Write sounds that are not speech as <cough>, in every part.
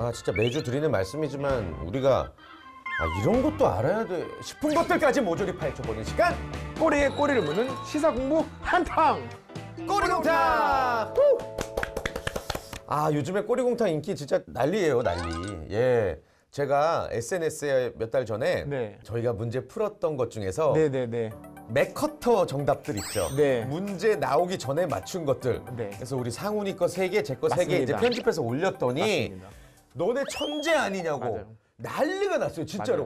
아 진짜 매주 드리는 말씀이지만 우리가 아 이런 것도 알아야 돼 싶은 것들까지 모조리 파헤쳐보는 시간 꼬리에 꼬리를 무는 시사 공부 한탕. 꼬리공탕 후! 아 요즘에 꼬리공탕 인기 진짜 난리예요 난리 예 제가 SNS에 몇 달 전에 네. 저희가 문제 풀었던 것 중에서 네네네. 맥커터 정답들 있죠. 네. 문제 나오기 전에 맞춘 것들. 네. 그래서 우리 상훈이 거 세 개, 제 거 세 개 이제 맞습니다. 편집해서 올렸더니 맞습니다. 너네 천재 아니냐고 맞아요. 난리가 났어요, 진짜로.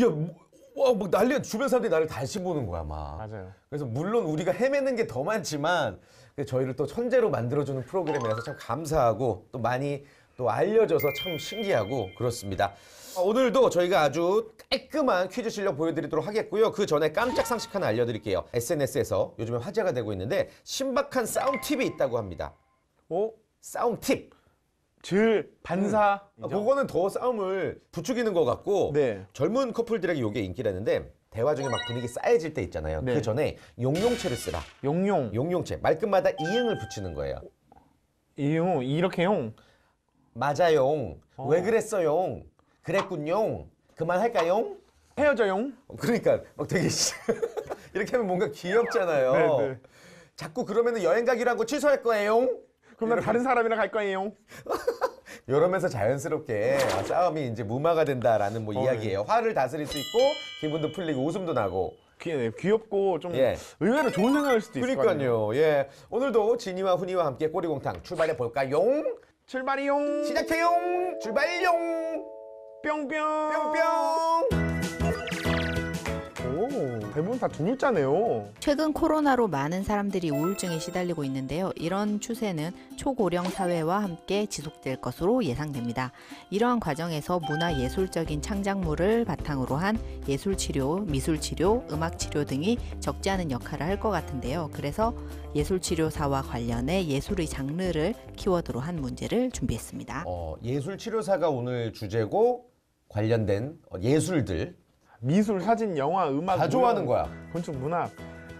야, 뭐, 와, 막 난리가 주변 사람들이 나를 다시 보는 거야, 막. 맞아요. 그래서 물론 우리가 헤매는 게 더 많지만 저희를 또 천재로 만들어주는 프로그램이라서 참 감사하고 또 많이 또 알려져서 참 신기하고 그렇습니다. 어, 오늘도 저희가 아주 깔끔한 퀴즈 실력 보여드리도록 하겠고요. 그 전에 깜짝 상식 하나 알려드릴게요. SNS에서 요즘에 화제가 되고 있는데 신박한 싸움 팁이 있다고 합니다. 오, 싸움 팁. 질, 반사. 아, 그거는 더 싸움을 부추기는 것 같고 네. 젊은 커플들에게 이게 인기라는데 대화 중에 막 분위기 싸해질 때 있잖아요. 네. 그 전에 용용체를 쓰라. 용용. 용용체 말끝마다 이응을 붙이는 거예요. 이용, 이렇게용. 맞아요. 왜 그랬어요? 그랬군요. 그만할까요? 헤어져용. 그러니까 막 되게 씨- <laughs> 이렇게 하면 뭔가 귀엽잖아요. 네, 네. 자꾸 그러면 여행 가기로 한 거 취소할 거예요. 나 다른 사람이랑 갈 거예요. <laughs> 이러면서 자연스럽게 아, 싸움이 이제 무마가 된다라는 뭐 어, 이야기예요. 화를 다스릴 수 있고 기분도 풀리고 웃음도 나고. 귀, 귀엽고 좀 예. 의외로 좋은 생각일 수도 있을. 그러니까요. 예. 오늘도 진이와 훈이와 함께 꼬리공탕 출발해 볼까요? 출발이용. 시작해요. 출발용. 뿅뿅. 뿅뿅. 대부분 다 두 글자네요. 최근 코로나로 많은 사람들이 우울증에 시달리고 있는데요. 이런 추세는 초고령 사회와 함께 지속될 것으로 예상됩니다. 이러한 과정에서 문화 예술적인 창작물을 바탕으로 한 예술 치료, 미술 치료, 음악 치료 등이 적지 않은 역할을 할 것 같은데요. 그래서 예술 치료사와 관련해 예술의 장르를 키워드로 한 문제를 준비했습니다. 어, 예술 치료사가 오늘 주제고 관련된 어, 예술들 미술, 사진, 영화, 음악. 다 좋아하는 거야. 건축, 문학.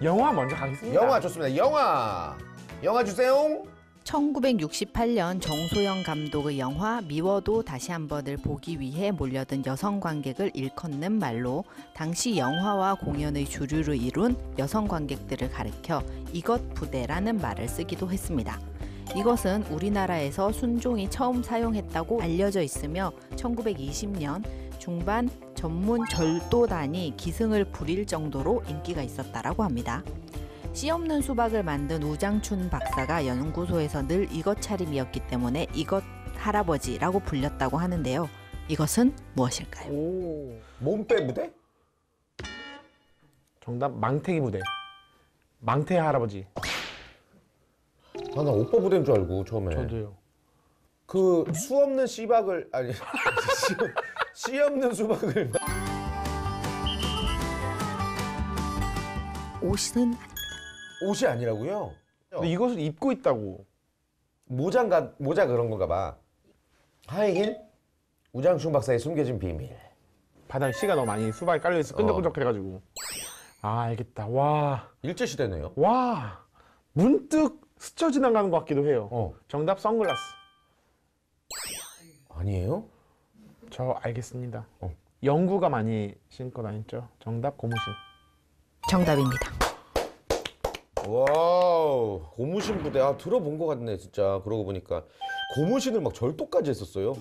영화 먼저 가겠습니다. 영화 좋습니다. 영화. 영화 주세요. 1968년 정소영 감독의 영화 미워도 다시 한 번을 보기 위해 몰려든 여성 관객을 일컫는 말로 당시 영화와 공연의 주류를 이룬 여성 관객들을 가리켜 이것 부대라는 말을 쓰기도 했습니다. 이것은 우리나라에서 순종이 처음 사용했다고 알려져 있으며 1920년 중반 전문 절도단이 기승을 부릴 정도로 인기가 있었다라고 합니다. 씨 없는 수박을 만든 우장춘 박사가 연구소에서 늘 이것 차림이었기 때문에 이것 할아버지라고 불렸다고 하는데요. 이것은 무엇일까요? 오. 몸빼 무대? 정답 망태기 부대. 망태 할아버지. 아, 나 오빠 부대인 줄 알고 처음에. 저도요. 그 수 없는 씨박을 아니 <laughs> 씨, 씨 없는 수박을 옷은 옷이 아니라고요? 근데 이것을 입고 있다고. 모자인가 모자 그런 건가 봐. 하이힐 우장춘 박사의 숨겨진 비밀. 바닥에 씨가 너무 많이 수박이 깔려 있어 끈적끈적해가지고. 아 알겠다. 와. 일제 시대네요. 와. 문득 스쳐 지나가는 것 같기도 해요. 어 정답 선글라스. 아니에요? 저 알겠습니다. 어. 연구가 많이 신고 다녔죠. 정답 고무신. 정답입니다. 와우 고무신 부대 아 들어본 것 같네 진짜 그러고 보니까 고무신을 막 절도까지 했었어요.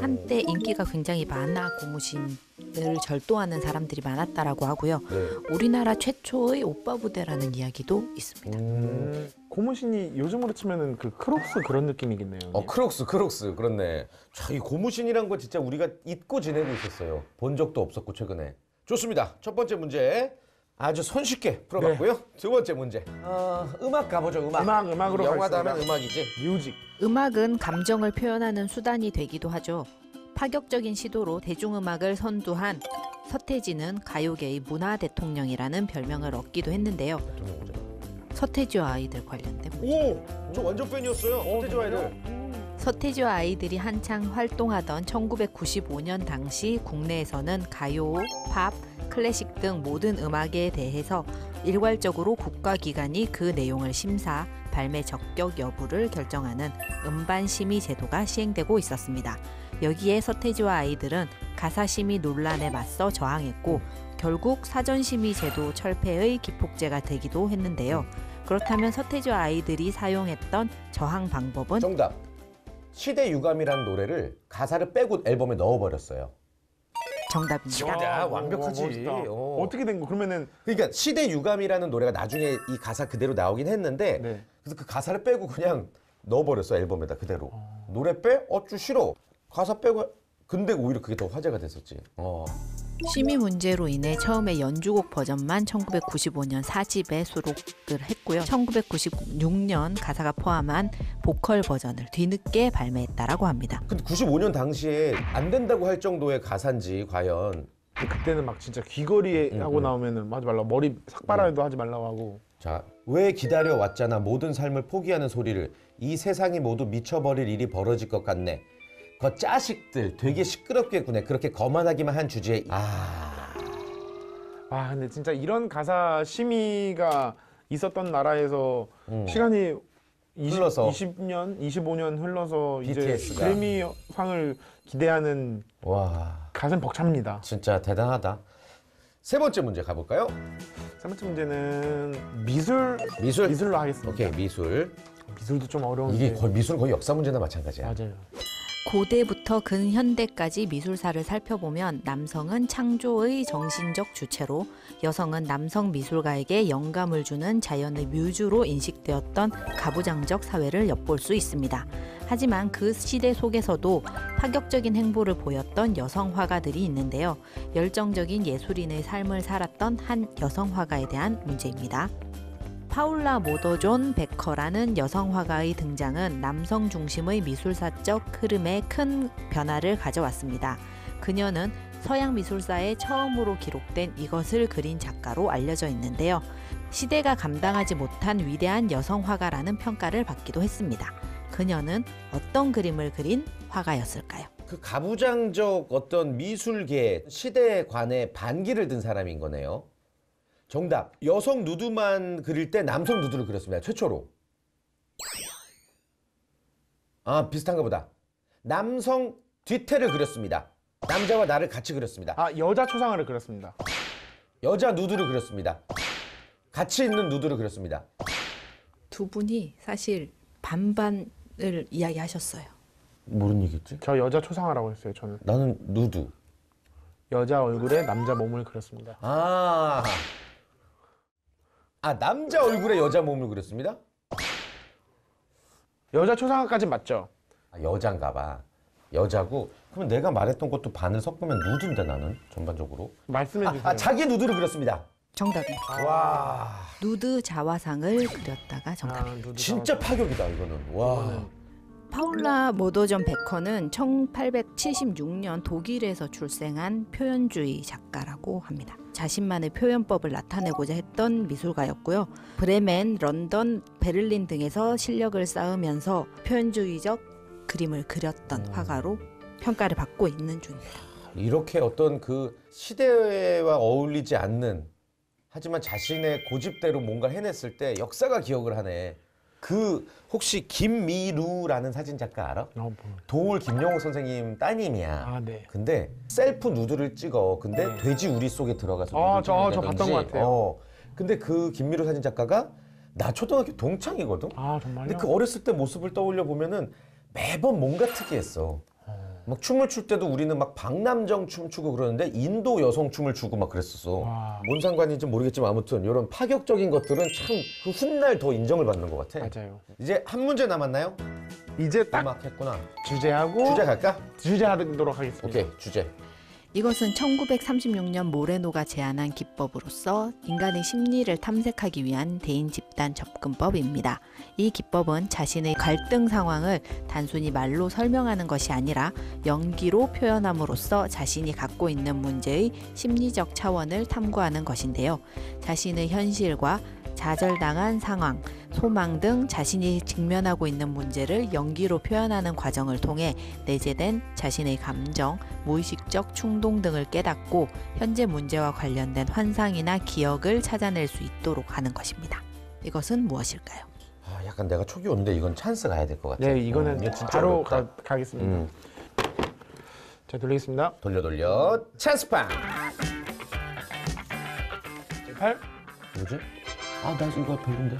한때 인기가 굉장히 많아 고무신을 절도하는 사람들이 많았다라고 하고요. 네. 우리나라 최초의 오빠 부대라는 이야기도 있습니다. 음. 고무신이 요즘으로 치면은 그 크록스 그런 느낌이겠네요. 어 크록스 크록스 그렇네. 자 이 고무신이란 거 진짜 우리가 잊고 지내고 있었어요. 본 적도 없었고 최근에. 좋습니다. 첫 번째 문제 아주 손쉽게 풀어봤고요. 두 번째 문제. 어, 음악 가보죠 음악. 음악, 음악으로 가겠습니다. 하면 음악이지. 뮤직. 음악은 감정을 표현하는 수단이 되기도 하죠. 파격적인 시도로 대중음악을 선도한 서태지는 가요계의 문화 대통령이라는 별명을 얻기도 했는데요. 서태지와 아이들 관련된 문제. 오, 저 완전 팬이었어요. 서태지 아이들. 서태지와 아이들이 한창 활동하던 1995년 당시 국내에서는 가요, 팝, 클래식 등 모든 음악에 대해서 일괄적으로 국가기관이 그 내용을 심사, 발매 적격 여부를 결정하는 음반 심의 제도가 시행되고 있었습니다. 여기에 서태지와 아이들은 가사 심의 논란에 맞서 저항했고 결국 사전 심의 제도 철폐의 기폭제가 되기도 했는데요. 그렇다면 서태지와 아이들이 사용했던 저항 방법은 정답. 시대 유감이라는 노래를 가사를 빼고 앨범에 넣어버렸어요. 정답입니다. 야, 와, 완벽하지. 와. 어. 어떻게 된 거? 그러면은 그러니까 시대 유감이라는 노래가 나중에 이 가사 그대로 나오긴 했는데 네. 그래서 그 가사를 빼고 그냥 넣어버렸어 앨범에다 그대로. 노래 빼? 어쭈 싫어. 가사 빼고. 근데 오히려 그게 더 화제가 됐었지. 어. 심의 문제로 인해 처음에 연주곡 버전만 1995년 4집에 수록을 했고요. 1996년 가사가 포함한 보컬 버전을 뒤늦게 발매했다라고 합니다. 근데 95년 당시에 안 된다고 할 정도의 가사인지 과연 그때는 막 진짜 귀걸이 음, 하고 음. 나오면은 하지 말라 머리 삭발라도 하지 말라고 하고 자, 왜 기다려 왔잖아. 모든 삶을 포기하는 소리를. 이 세상이 모두 미쳐버릴 일이 벌어질 것 같네. 그 짜식들 되게 시끄럽게 구네. 그렇게 거만하기만 한 주제에 아, 아 근데 진짜 이런 가사 심의가 있었던 나라에서 음. 시간이 20, 흘러서. 20년, 25년 흘러서 이제 BTS 가. 그래미 상을 기대하는 와, 가슴 벅찹니다. 진짜 대단하다. 세 번째 문제 가볼까요? 세 번째 문제는 미술 미술. 미술로 하겠습니다. 오케이, 미술. 미술도 좀 어려운데 이게 거의 미술 거의 역사 문제나 마찬가지야. 맞아요. 고대부터 근현대까지 미술사를 살펴보면 남성은 창조의 정신적 주체로 여성은 남성 미술가에게 영감을 주는 자연의 묘주로 인식되었던 가부장적 사회를 엿볼 수 있습니다. 하지만 그 시대 속에서도 파격적인 행보를 보였던 여성 화가들이 있는데요. 열정적인 예술인의 삶을 살았던 한 여성 화가에 대한 문제입니다. 파울라 모더존 베커라는 여성 화가의 등장은 남성 중심의 미술사적 흐름에 큰 변화를 가져왔습니다. 그녀는 서양 미술사에 처음으로 기록된 이것을 그린 작가로 알려져 있는데요. 시대가 감당하지 못한 위대한 여성 화가라는 평가를 받기도 했습니다. 그녀는 어떤 그림을 그린 화가였을까요? 그 가부장적 어떤 미술계 시대관에 반기를 든 사람인 거네요. 정답. 여성 누드만 그릴 때 남성 누드를 그렸습니다. 최초로. 아, 비슷한가 보다. 남성 뒤태를 그렸습니다. 남자와 나를 같이 그렸습니다. 아 여자 초상화를 그렸습니다. 여자 누드를 그렸습니다. 같이 있는 누드를 그렸습니다. 두 분이 사실 반반을 이야기하셨어요. 모르는 얘기겠지? 저 여자 초상화라고 했어요. 저는 나는 누드. 여자 얼굴에 남자 몸을 그렸습니다. 아. 아, 남자 얼굴에 여자 몸을 그렸습니다? 여자 초상화까지 맞죠? 아, 여잔가 봐. 여자고. 그러면 내가 말했던 것도 반을 섞으면 누드인데 나는 전반적으로. 말씀해 아, 주세요. 아, 자기 누드를 그렸습니다. 정답입니다. 와. 누드 자화상을 그렸다가 정답. 아, 진짜 파격이다 이거는. 와. 파울라 모더전 베커는 1876년 독일에서 출생한 표현주의 작가라고 합니다. 자신만의 표현법을 나타내고자 했던 미술가였고요. 브레멘, 런던, 베를린 등에서 실력을 쌓으면서 표현주의적 그림을 그렸던 화가로 평가를 받고 있는 중입니다. 이렇게 어떤 그 시대와 어울리지 않는 하지만 자신의 고집대로 뭔가 해냈을 때 역사가 기억을 하네. 그 혹시 김미루라는 사진 작가 알아? 어, 뭐. 도올 김용옥 선생님 따님이야. 아 네. 근데 셀프 누드를 찍어. 근데 네. 돼지 우리 속에 들어가서 아, 저- 저 찍는다든지. 봤던 것 같아요. 어. 근데 그 김미루 사진 작가가 나 초등학교 동창이거든. 아 정말요? 근데 그 어렸을 때 모습을 떠올려 보면은 매번 뭔가 특이했어. 막 춤을 출 때도 우리는 막 박남정 춤 추고 그러는데 인도 여성 춤을 추고 막 그랬었어. 와. 뭔 상관인지 모르겠지만 아무튼 이런 파격적인 것들은 참그 훗날 더 인정을 받는 것 같아. 맞아요. 이제 한 문제 남았나요? 이제 딱막 했구나. 주제하고 주제 갈까? 주제 하도록 하겠습니다. 오케이 주제. 이것은 1936년 모레노가 제안한 기법으로서 인간의 심리를 탐색하기 위한 대인 집단 접근법입니다. 이 기법은 자신의 갈등 상황을 단순히 말로 설명하는 것이 아니라 연기로 표현함으로써 자신이 갖고 있는 문제의 심리적 차원을 탐구하는 것인데요. 자신의 현실과 좌절당한 상황, 소망 등 자신이 직면하고 있는 문제를 연기로 표현하는 과정을 통해 내재된 자신의 감정, 무의식적 충동 등을 깨닫고 현재 문제와 관련된 환상이나 기억을 찾아낼 수 있도록 하는 것입니다. 이것은 무엇일까요? 아, 약간 내가 촉이 오는데 이건 찬스 가야 될 것 같아. 네, 이거는 음, 바로. 가, 가겠습니다. 음, 자, 돌리겠습니다. 돌려 돌려 찬스팡. 8. 뭐지? 아, 나 이거 별론데.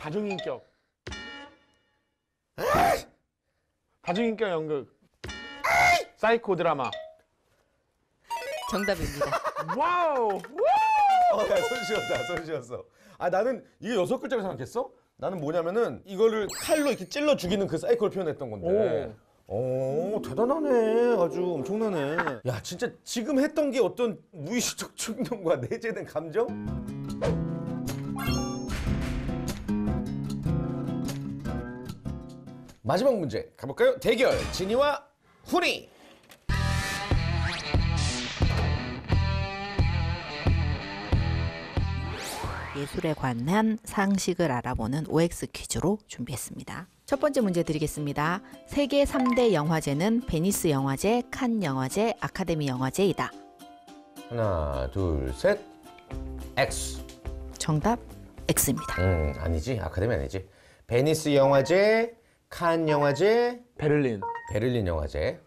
다중인격. 다중인격 연극. 사이코 드라마. 정답입니다. 와우! 어, 야, 손쉬웠다, 손쉬웠어. 아, 나는 이게 여섯 글자를 생각했어? 나는 뭐냐면은 이거를 칼로 이렇게 찔러 죽이는 그 사이코를 표현했던 건데. 오, 대단하네. 아주 엄청나네. 야, 진짜 지금 했던 게 어떤 무의식적 충동과 내재된 감정? 마지막 문제 가볼까요? 대결 진이와 훈이. 예술에 관한 상식을 알아보는 OX 퀴즈로 준비했습니다. 첫 번째 문제 드리겠습니다. 세계 3대 영화제는 베니스 영화제, 칸 영화제, 아카데미 영화제이다. 하나, 둘, 셋. X. 정답 X입니다. 음, 아니지. 아카데미 아니지. 베니스 영화제, 칸 영화제, 베를린. 베를린 영화제.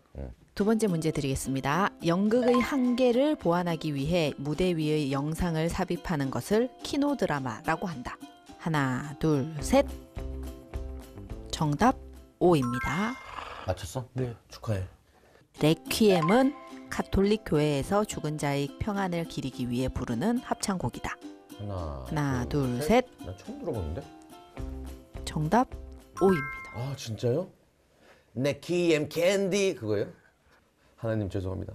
음. 두 번째 문제 드리겠습니다. 연극의 한계를 보완하기 위해 무대 위의 영상을 삽입하는 것을 키노드라마라고 한다. 하나, 둘, 셋. 정답 O입니다. 맞췄어? 네. 축하해. 레퀴엠은 카톨릭 교회에서 죽은 자의 평안을 기리기 위해 부르는 합창곡이다. 하나, 하나, 둘, 셋. 나 처음 들어보는데? 정답 O입니다. 아, 진짜요? 네키엠 캔디 그거예요? 하나님 죄송합니다.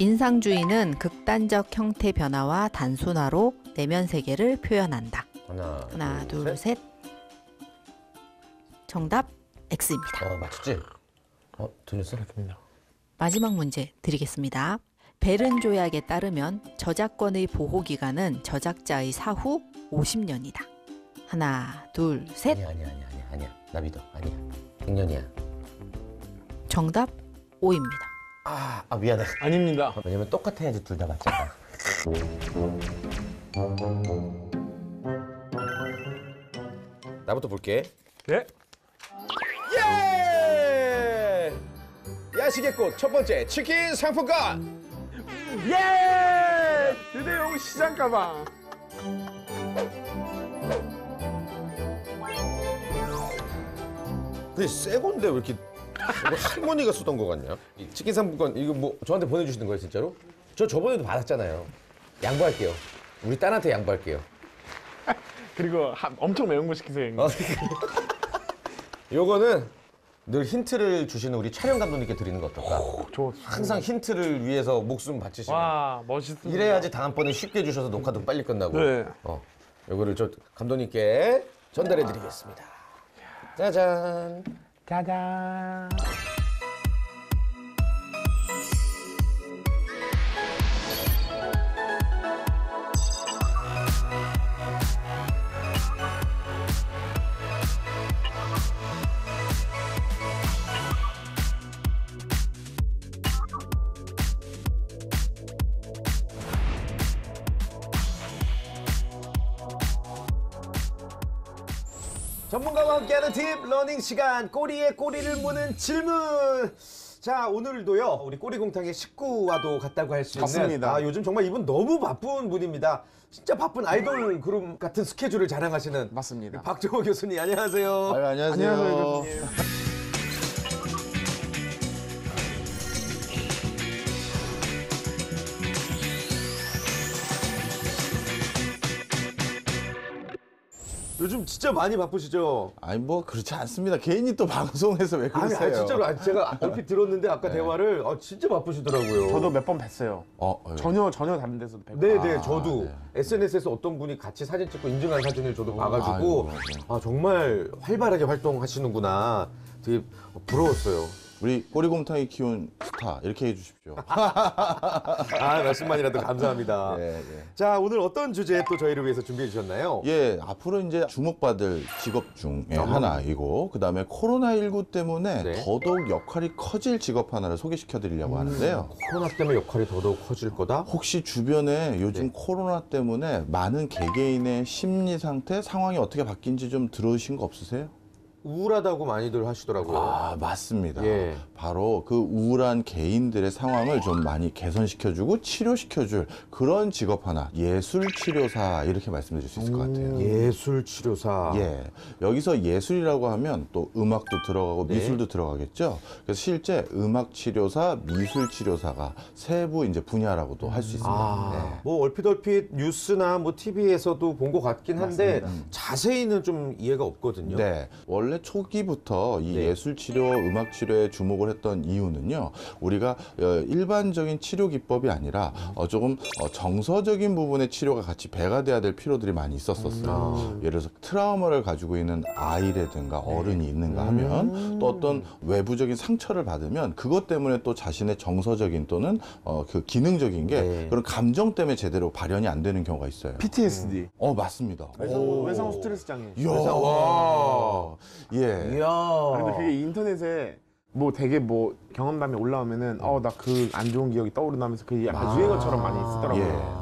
인상주의는 극단적 형태 변화와 단순화로 내면 세계를 표현한다. 하나, 하나, 둘, 셋. 정답 X입니다. 어, 맞췄지? 어, 들렸어? 그렇습니다. 마지막 문제 드리겠습니다. 베른 조약에 따르면 저작권의 보호 기간은 저작자의 사후 50년이다. 하나, 둘, 셋. 아니야, 아니야, 아니야, 아니야, 아니야. 나 믿어. 아니야. 100년이야. 정답 O입니다. 아, 아 미안해. 아닙니다. 왜냐면 똑같아야지 둘 다 맞잖아. 나부터 볼게. 네. 예! 야식의 꽃 첫 번째 치킨 상품권. 예! 유대용 시장 가방. 근데 새 건데 왜 이렇게 할머니가 쓰던 거 같냐? 이 치킨 상품권 이거 뭐 저한테 보내주시는 거예요 진짜로? 저 저번에도 받았잖아요. 양보할게요. 우리 딸한테 양보할게요. <laughs> 그리고 하- 엄청 매운 거 시키세요. 형님. 어, 요거는 늘 힌트를 주시는 우리 촬영 감독님께 드리는 거 어떨까? 저 항상 힌트를 위해서 목숨 바치시는. 와 멋있습니다. 이래야지 다음번에 쉽게 주셔서 녹화도 빨리 끝나고. 네. 어, 요거를 저 감독님께 전달해 드리겠습니다. 짜잔. 짜잔. 전문가와 함께하는 딥 러닝 시간 꼬리에 꼬리를 무는 질문. 자 오늘도요 우리 꼬리곰탕의 식구와도 같다고 할 수 있는 맞습니다. 아 요즘 정말 이분 너무 바쁜 분입니다. 진짜 바쁜 아이돌 그룹 같은 스케줄을 자랑하시는 맞습니다. 박정호 교수님 안녕하세요. 아유, 안녕하세요. 안녕하세요, 교수님. 요즘 진짜 많이 바쁘시죠? 아니 뭐 그렇지 않습니다. 개인이 또 방송에서 왜 아니, 그러세요? 아니 진짜로 아니, 제가 얼핏 들었는데 아까 대화를 아, 진짜 바쁘시더라고요. 저도 몇 번 뵀어요. 어, 어, 전혀 전혀 다른 데서도 뵙고. 네네 아, 저도 네. SNS에서 어떤 분이 같이 사진 찍고 인증한 사진을 저도 봐가지고 아이고, 네. 아 정말 활발하게 활동하시는구나 되게 부러웠어요. 우리 꼬리곰탕이 키운 스타 이렇게 해주십시오. <laughs> 아 말씀만이라도 감사합니다. <laughs> 예, 예. 자 오늘 어떤 주제 또 저희를 위해서 준비해 주셨나요? 예, 앞으로 이제 주목받을 직업 중에 하나이고, 그 다음에 코로나 19 때문에 네. 더더욱 역할이 커질 직업 하나를 소개시켜 드리려고 하는데요. 코로나 때문에 역할이 더더욱 커질 거다. 혹시 주변에 요즘 네. 코로나 때문에 많은 개개인의 심리 상태, 상황이 어떻게 바뀐지 좀 들으신 거 없으세요? 우울하다고 많이들 하시더라고요. 아, 맞습니다. 예. 바로 그 우울한 개인들의 상황을 좀 많이 개선시켜주고 치료시켜줄 그런 직업 하나, 예술치료사 이렇게 말씀드릴 수 있을 것 같아요. 예술 치료사. 예. 여기서 예술이라고 하면 또 음악도 들어가고 네. 미술도 들어가겠죠. 그래서 실제 음악 치료사, 미술 치료사가 세부 이제 분야라고도 할 수 있습니다. 아, 네. 뭐 얼핏 얼핏 뉴스나 뭐 TV에서도 본 것 같긴 한데 자세히는 좀 이해가 없거든요. 네. 원래 초기부터 이 네. 예술 치료, 음악 치료에 주목을 했던 이유는요. 우리가 어, 일반적인 치료 기법이 아니라 어, 조금 어, 정서적인 부분의 치료가 같이 배가 돼야 될 필요들이 많이 있었었어요. 아. 예를 들어서 트라우마를 가지고 있는 아이라든가 어른이 있는가 하면 또 어떤 외부적인 상처를 받으면 그것 때문에 또 자신의 정서적인 또는 어, 그 기능적인 게 네. 그런 감정 때문에 제대로 발현이 안 되는 경우가 있어요. PTSD. 어, 맞습니다. 외상, 외상 스트레스 장애. 이야. 와. 예. 이야. 아, 근데 그게 인터넷에 뭐 되게 뭐 경험담이 올라오면은 어 나 그 안 좋은 기억이 떠오르면서 그게 약간 아. 유행어처럼 많이 쓰더라고요.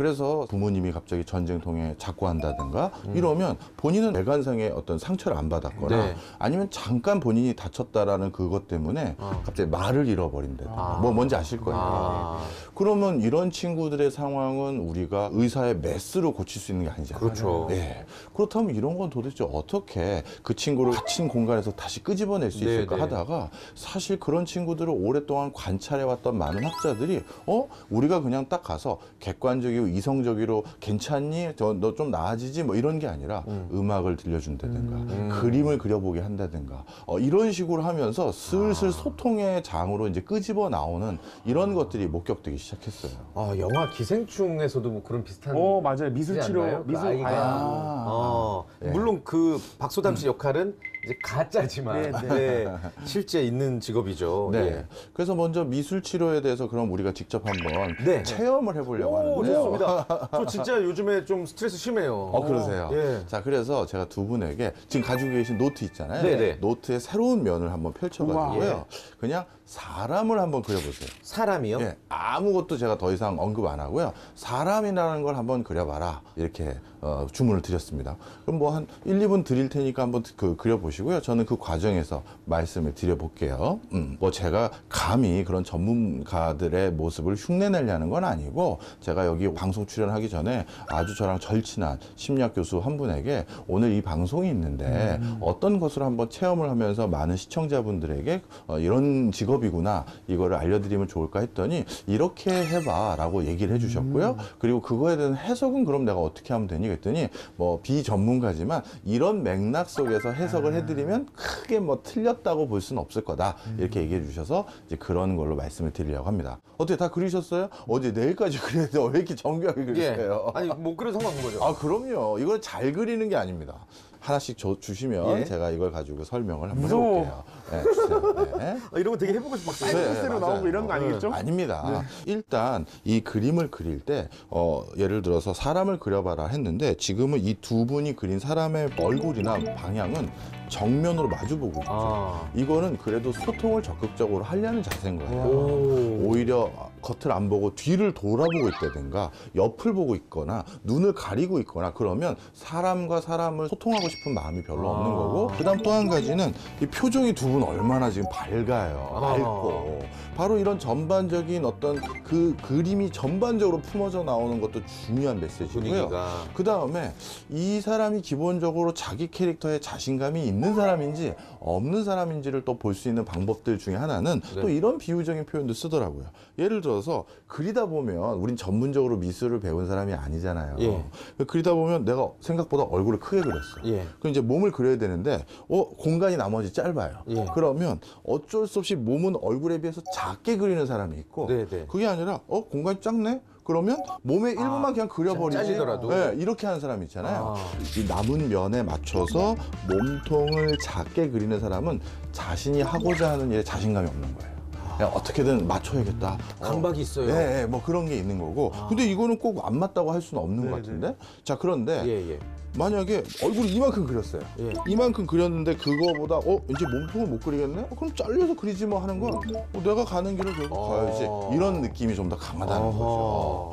예. 그래서 부모님이 갑자기 전쟁통에 자고한다든가 이러면 본인은 외관상의 어떤 상처를 안 받았거나 네. 아니면 잠깐 본인이 다쳤다라는 그것 때문에 아. 갑자기 말을 잃어버린다든가 아. 뭐 뭔지 아실 거예요. 아, 그러면 이런 친구들의 상황은 우리가 의사의 메스로 고칠 수 있는 게 아니잖아요. 그렇죠. 예. 그렇다면 이런 건 도대체 어떻게 그 친구를 갇힌 공간에서 다시 끄집어낼 수 네, 있을까 네. 하다가 사실 그런 친구들을 오랫동안 관찰해왔던 많은 학자들이 어 우리가 그냥 딱 가서 객관적이고 이성적으로 괜찮니 너 좀 나아지지 뭐 이런 게 아니라 음. 악을 들려준다든가 그림을 그려보게 한다든가 어, 이런 식으로 하면서 슬슬 아. 소통의 장으로 이제 끄집어 나오는 이런 것들이 목격되기 시작했어요. 아, 영화 기생충에서도 뭐 그런 비슷한 어 맞아요 미술 치료 미술 아이가. 아, 어, 네. 물론 그 박소담 씨 역할은 이제 가짜지만 네, 네, 실제 있는 직업이죠. 네. 예. 그래서 먼저 미술 치료에 대해서 그럼 우리가 직접 한번 네. 체험을 해보려고 오, 하는데요. 좋습니다. <laughs> 저 진짜 요즘에 좀 스트레스 심해요. 어, 그러세요. 예. 자, 그래서 제가 두 분에게 지금 가지고 계신 노트 있잖아요. 네네. 노트의 새로운 면을 한번 펼쳐가지고요. 우와. 그냥 사람을 한번 그려보세요. 사람이요? 예, 아무것도 제가 더 이상 언급 안 하고요. 사람이라는 걸 한번 그려봐라. 이렇게 어, 주문을 드렸습니다. 그럼 뭐 한 1, 2분 드릴 테니까 한번 그 그려보시고요. 저는 그 과정에서 말씀을 드려볼게요. 음, 뭐 제가 감히 그런 전문가들의 모습을 흉내내려는 건 아니고 제가 여기 방송 출연하기 전에 아주 저랑 절친한 심리학 교수 한 분에게 오늘 이 방송이 있는데 어떤 것을 한번 체험을 하면서 많은 시청자분들에게 어, 이런 직업 이구나 이거를 알려드리면 좋을까 했더니 이렇게 해봐라고 얘기를 해주셨고요. 그리고 그거에 대한 해석은 그럼 내가 어떻게 하면 되니 그랬더니 뭐 비전문가지만 이런 맥락 속에서 해석을 해드리면 크게 뭐 틀렸다고 볼 수는 없을 거다 이렇게 얘기해 주셔서 이제 그런 걸로 말씀을 드리려고 합니다. 어떻게 다 그리셨어요? 어제 내일까지 <laughs> 그려야 돼. 왜 이렇게 정교하게 예. 그리세요? 아니 못 그려 상관없는 거죠. 아 그럼요. 이걸 잘 그리는 게 아닙니다. 하나씩 줘, 주시면 예. 제가 이걸 가지고 설명을 한번 무서워. 해볼게요. 네, 주세요. 네. 아, 이런 거 되게 해보고 싶었어요. 네, 사이버스로 맞아요. 나오고 이런 거 아니겠죠? 아닙니다. 일단 이 그림을 그릴 때 어, 예를 들어서 사람을 그려봐라 했는데 지금은 이 두 분이 그린 사람의 얼굴이나 방향은 정면으로 마주보고 있죠. 아. 이거는 그래도 소통을 적극적으로 하려는 자세인 거예요. 오. 오히려 겉을 안 보고 뒤를 돌아보고 있다든가 옆을 보고 있거나 눈을 가리고 있거나 그러면 사람과 사람을 소통하고 싶은 마음이 별로 아. 없는 거고 그다음 또 한 가지는 이 표정이 두 분 얼마나 지금 밝아요 아. 밝고 바로 이런 전반적인 어떤 그 그림이 전반적으로 품어져 나오는 것도 중요한 메시지고요. 그 다음에 이 사람이 기본적으로 자기 캐릭터에 자신감이 있는 있는 사람인지 없는 사람인지를 또 볼 수 있는 방법들 중에 하나는 네. 또 이런 비유적인 표현도 쓰더라고요. 예를 들어서 그리다 보면 우린 전문적으로 미술을 배운 사람이 아니잖아요. 예. 그리다 보면 내가 생각보다 얼굴을 크게 그렸어. 예. 그럼 이제 몸을 그려야 되는데 어 공간이 나머지 짧아요. 예. 그러면 어쩔 수 없이 몸은 얼굴에 비해서 작게 그리는 사람이 있고 네, 네. 그게 아니라 어 공간이 작네. 그러면 몸의 일부만 그냥 그려버리지. 잘리더라도. 네, 이렇게 하는 사람 있잖아요. 아. 이 남은 면에 맞춰서 몸통을 작게 그리는 사람은 자신이 하고자 하는 일에 자신감이 없는 거예요. 그냥 어떻게든 맞춰야겠다. 강박이 있어요. 예, 예, 뭐 그런 게 있는 거고. 근데 이거는 꼭 안 맞다고 할 수는 없는 것 같은데. 자, 그런데 예, 예. 만약에 얼굴이 이만큼 그렸어요. 예. 이만큼 그렸는데 그거보다 어 이제 몸통을 못 그리겠네? 어, 그럼 잘려서 그리지 뭐 하는 건 어, 내가 가는 길을 결국 어. 가야지 이런 느낌이 좀 더 강하다는 어허.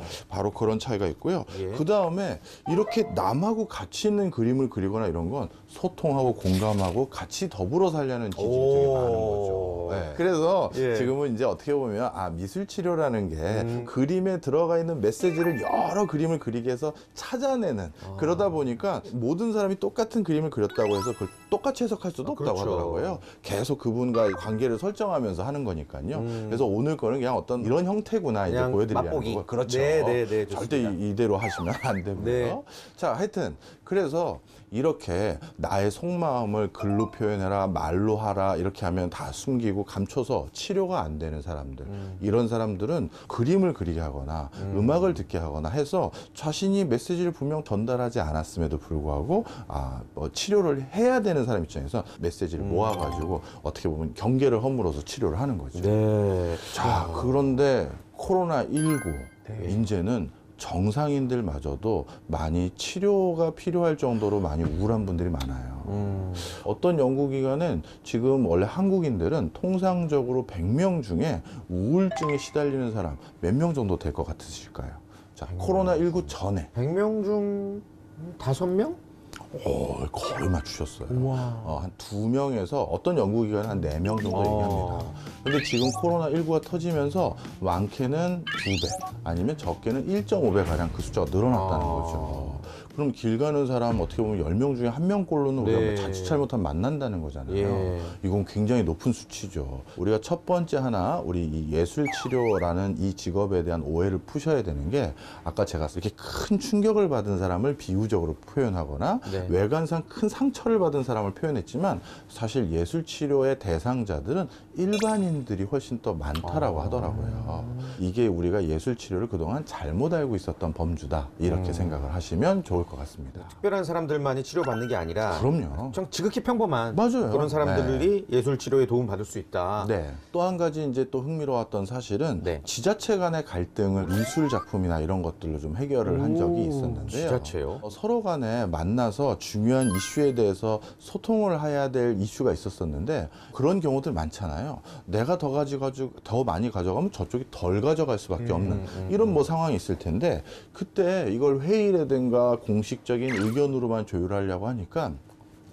거죠. 바로 그런 차이가 있고요. 예. 그 다음에 이렇게 남하고 같이 있는 그림을 그리거나 이런 건 소통하고 공감하고 같이 더불어 살려는 지질이 되게 오. 많은 거죠. 네. 그래서 예. 지금은 이제 어떻게 보면 아 미술 치료라는 게 음. 그림에 들어가 있는 메시지를 여러 그림을 그리게 해서 찾아내는 아. 그러다 보니까 모든 사람이 똑같은 그림을 그렸다고 해서 그걸 똑같이 해석할 수도 아, 없다고 그렇죠. 하더라고요. 계속 그분과의 관계를 설정하면서 하는 거니까요. 음. 그래서 오늘 거는 그냥 어떤 이런 형태구나 이제 보여드리려는. 거고 그렇죠. 네, 네, 네, 절대 좋습니다. 이- 이대로 하시면 안 되고요. 네. 자, 하여튼 그래서 이렇게 나의 속마음을 글로 표현해라, 말로 하라 이렇게 하면 다 숨기고 감춰서 치료가 안 되는 사람들. 이런 사람들은 그림을 그리게 하거나 음. 악을 듣게 하거나 해서 자신이 메시지를 분명 전달하지 않았음에도 불구하고 아, 뭐 치료를 해야 되는 사람 입장에서 메시지를 모아가지고 어떻게 보면 경계를 허물어서 치료를 하는 거죠. 네. 자, 그런데 코로나 19 이제는 정상인들마저도 많이 치료가 필요할 정도로 많이 우울한 분들이 많아요. 음. 어떤 연구기관은 지금 원래 한국인들은 통상적으로 100명 중에 우울증에 시달리는 사람 몇 명 정도 될 것 같으실까요? 자, 코로나19 전에 100명 중 다섯 명? 어, 거의 맞추셨어요. 어, 한 두 명에서 어떤 연구기관은 한 네 명 정도 어. 얘기합니다. 근데 지금 코로나19가 터지면서 많게는 두 배, 아니면 적게는 1.5배 가량 그 숫자가 늘어났다는 아. 거죠. 그럼 길 가는 사람 어떻게 보면 10명 중에 한 명 꼴로는 우리가 네. 뭐 자칫 잘못하면 만난다는 거잖아요. 예. 이건 굉장히 높은 수치죠. 우리가 첫 번째 하나 우리 이 예술 치료라는 이 직업에 대한 오해를 푸셔야 되는 게 아까 제가 이렇게 큰 충격을 받은 사람을 비유적으로 표현하거나 네. 외관상 큰 상처를 받은 사람을 표현했지만 사실 예술 치료의 대상자들은 일반인들이 훨씬 더 많다라고 하더라고요. 이게 우리가 예술 치료를 그동안 잘못 알고 있었던 범주다 이렇게 생각을 하시면 좋을 것 같습니다. 특별한 사람들만이 치료받는 게 아니라 그럼요. 좀 지극히 평범한 맞아요. 그런 사람들이 예술 치료에 도움 받을 수 있다. 네. 또 한 가지 이제 또 흥미로웠던 사실은 네. 지자체 간의 갈등을 미술 작품이나 이런 것들로 좀 해결을 한 적이 오, 있었는데요. 지자체요? 어, 서로 간에 만나서 중요한 이슈에 대해서 소통을 해야 될 이슈가 있었었는데 그런 경우들 많잖아요. 내가 더 가져가지고 더 많이 가져가면 저쪽이 덜 가져갈 수밖에 없는 음, 이런 뭐 상황이 있을 텐데 그때 이걸 회의라든가 공 식적인 의견으로만 조율하려고 하니까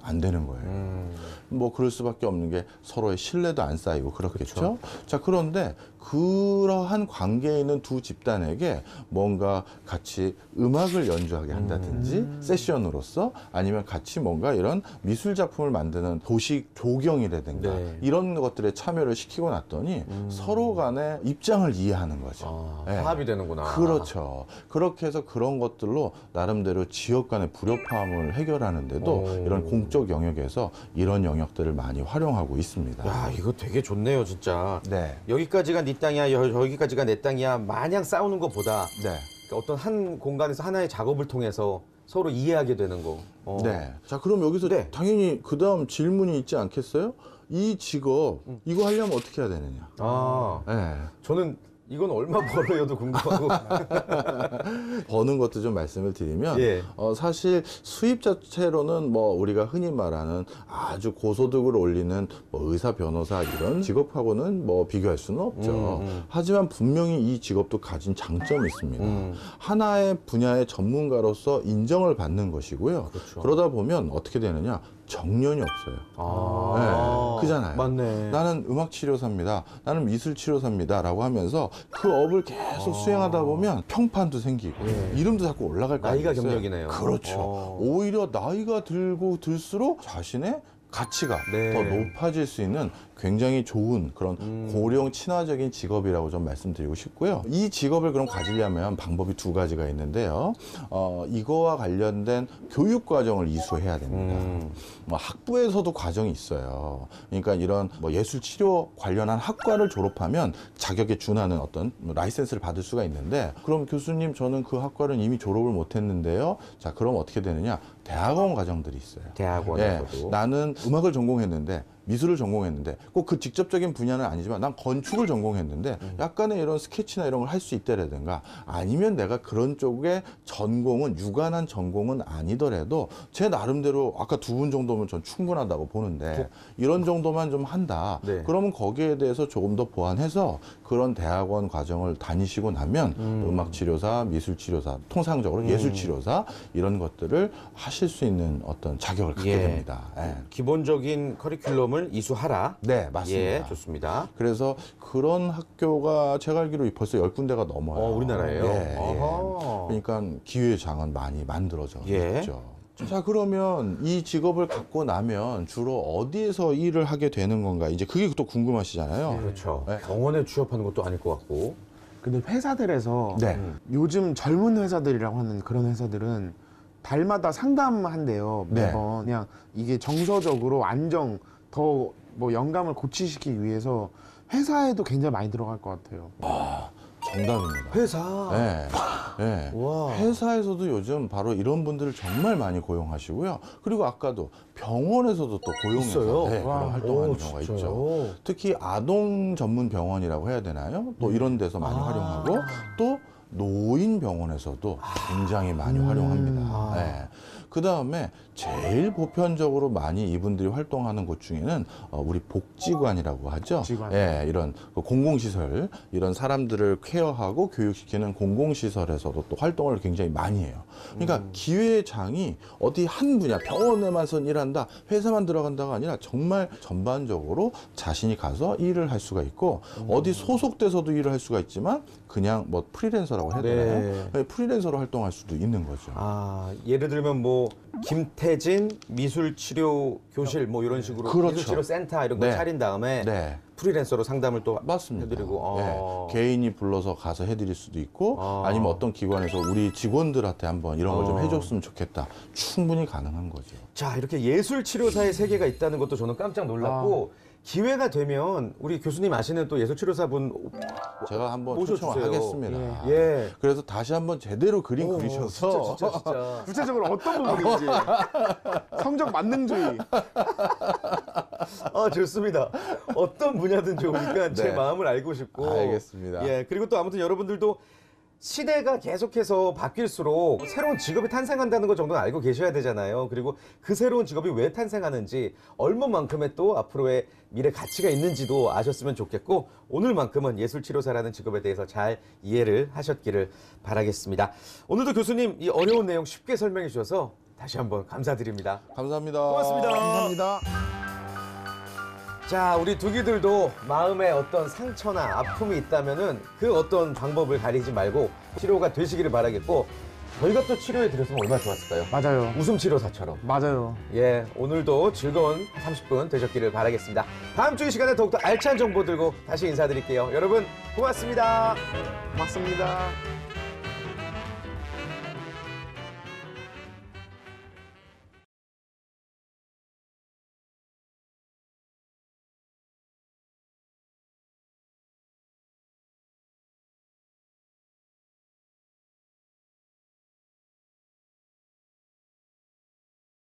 안 되는 거예요. 음. 뭐 그럴 수밖에 없는 게 서로의 신뢰도 안 쌓이고 그렇겠죠. 자 그런데 그러한 관계에 있는 두 집단에게 뭔가 같이 음악을 연주하게 한다든지 세션으로서 아니면 같이 뭔가 이런 미술 작품을 만드는 도식 조경이라든가 네. 이런 것들에 참여를 시키고 났더니 서로 간의 입장을 이해하는 거죠. 아, 네. 화합이 되는구나. 그렇죠. 그렇게 해서 그런 것들로 나름대로 지역 간의 불협화음을 해결하는데도 오. 이런 공적 영역에서 이런 영역들을 많이 활용하고 있습니다. 야, 이거 되게 좋네요, 진짜. 네. 여기까지가 네 땅이야, 여, 여기까지가 내 땅이야. 마냥 싸우는 것보다 네. 어떤 한 공간에서 하나의 작업을 통해서 서로 이해하게 되는 거. 어. 네. 자, 그럼 여기서 네. 당연히 그 다음 질문이 있지 않겠어요? 이 직업, 음. 이거 하려면 어떻게 해야 되느냐? 아, 네. 저는 이건 얼마 벌어요도 궁금하고. <laughs> 버는 것도 좀 말씀을 드리면 예. 어, 사실 수입 자체로는 뭐 우리가 흔히 말하는 아주 고소득을 올리는 뭐 의사 변호사 이런 직업하고는 뭐 비교할 수는 없죠. 음, 음. 하지만 분명히 이 직업도 가진 장점이 있습니다. 음. 하나의 분야의 전문가로서 인정을 받는 것이고요. 그렇죠. 그러다 보면 어떻게 되느냐 정년이 없어요. 아, 네, 그잖아요. 맞네. 나는 음악 치료사입니다. 나는 미술 치료사입니다라고 하면서 그 업을 계속 수행하다 보면 평판도 생기고 아. 예. 이름도 자꾸 올라갈 거 나이가? 경력이네요. 그렇죠. 어. 오히려 나이가 들고 들수록 자신의 가치가 네. 더 높아질 수 있는 굉장히 좋은 그런 음. 고령 친화적인 직업이라고 좀 말씀드리고 싶고요. 이 직업을 그럼 가지려면 방법이 두 가지가 있는데요. 어, 이거와 관련된 교육 과정을 이수해야 됩니다. 음. 뭐 학부에서도 과정이 있어요. 그러니까 이런 뭐 예술 치료 관련한 학과를 졸업하면 자격에 준하는 어떤 뭐 라이센스를 받을 수가 있는데 그럼 교수님 저는 그 학과를 이미 졸업을 못 했는데요. 자, 그럼 어떻게 되느냐? 대학원 과정들이 있어요. 대학원에서도. 예, 나는 음악을 전공했는데 미술을 전공했는데 꼭 그 직접적인 분야는 아니지만 난 건축을 전공했는데 음. 약간의 이런 스케치나 이런 걸 할 수 있다라든가 아니면 내가 그런 쪽에 전공은 유관한 전공은 아니더라도 제 나름대로 아까 두 분 정도면 전 충분하다고 보는데 이런 정도만 좀 한다. 네. 그러면 거기에 대해서 조금 더 보완해서 그런 대학원 과정을 다니시고 나면 음. 악 치료사, 미술 치료사, 통상적으로 음. 예술 치료사 이런 것들을 하실 수 있는 어떤 자격을 갖게 예. 됩니다. 예. 기본적인 커리큘럼 을 이수하라. 네, 맞습니다. 예, 좋습니다. 그래서 그런 학교가 제가 알기로 벌써 열 군데가 넘어요. 어, 우리나라예요? 예, 예. 그러니까 기회의 장은 많이 만들어져 예. 있죠. 자 그러면 이 직업을 갖고 나면 주로 어디에서 일을 하게 되는 건가 이제 그게 또 궁금하시잖아요. 그렇죠. 네. 병원에 취업하는 것도 아닐 것 같고. 근데 회사들에서 네. 요즘 젊은 회사들이라고 하는 그런 회사들은 달마다 상담한대요 네. 매번 그냥 이게 정서적으로 안정 더 뭐 영감을 고취시키기 위해서 회사에도 굉장히 많이 들어갈 것 같아요. 정답입니다. 회사. 네. 네. 와. 회사에서도 요즘 바로 이런 분들을 정말 많이 고용하시고요. 그리고 아까도 병원에서도 또 고용해서 있어요? 네, 와. 그런 활동하는 오, 경우가 진짜요? 있죠. 특히 아동 전문 병원이라고 해야 되나요? 또 이런 데서 많이 아. 활용하고 또 노인 병원에서도 굉장히 많이 활용합니다. 아. 네. 그 다음에 제일 보편적으로 많이 이분들이 활동하는 곳 중에는 어, 우리 복지관이라고 하죠. 복지관. 예, 이런 그 공공시설, 이런 사람들을 케어하고 교육시키는 공공시설에서도 또 활동을 굉장히 많이 해요. 그러니까 기회의 장이 어디 한 분야, 병원에만선 일한다, 회사만 들어간다가 아니라 정말 전반적으로 자신이 가서 일을 할 수가 있고, 어디 소속돼서도 일을 할 수가 있지만, 그냥 뭐 프리랜서라고 해야 되나요? 네. 프리랜서로 활동할 수도 있는 거죠. 아, 예를 들면 뭐 김태진 미술 치료 교실 뭐 이런 식으로 그렇죠. 미술 치료 센터 이런 거 네. 차린 다음에 네. 프리랜서로 상담을 또 맞습니다. 해드리고 어. 예, 개인이 불러서 가서 해드릴 수도 있고 아. 아니면 어떤 기관에서 우리 직원들한테 한번 이런 걸좀 어. 해줬으면 좋겠다. 충분히 가능한 거죠. 자 이렇게 예술 치료사의 세계가 있다는 것도 저는 깜짝 놀랐고 기회가 되면 우리 교수님 아시는 또 예술 치료사분 제가 한번 모셔주세요. 초청을 하겠습니다. 예. 그래서 다시 한번 제대로 그림 오, 그리셔서 진짜 진짜 진짜 <laughs> 구체적으로 어떤 부분인지 성적 만능주의 아 좋습니다. 어떤 분야든 좋으니까 제 네. 마음을 알고 싶고. 알겠습니다. 예 그리고 또 아무튼 여러분들도 시대가 계속해서 바뀔수록 새로운 직업이 탄생한다는 것 정도는 알고 계셔야 되잖아요. 그리고 그 새로운 직업이 왜 탄생하는지 얼마만큼의 또 앞으로의 미래 가치가 있는지도 아셨으면 좋겠고 오늘만큼은 예술치료사라는 직업에 대해서 잘 이해를 하셨기를 바라겠습니다. 오늘도 교수님 이 어려운 내용 쉽게 설명해 주셔서 다시 한번 감사드립니다. 감사합니다. 고맙습니다. 감사합니다. 자, 우리 두기들도 마음에 어떤 상처나 아픔이 있다면은 그 어떤 방법을 가리지 말고 치료가 되시기를 바라겠고 저희가 또 치료해 드렸으면 얼마나 좋았을까요? 맞아요. 웃음 치료사처럼. 맞아요. 예, 오늘도 즐거운 30분 되셨기를 바라겠습니다. 다음 주 이 시간에 더욱더 알찬 정보 들고 다시 인사드릴게요. 여러분 고맙습니다. 고맙습니다.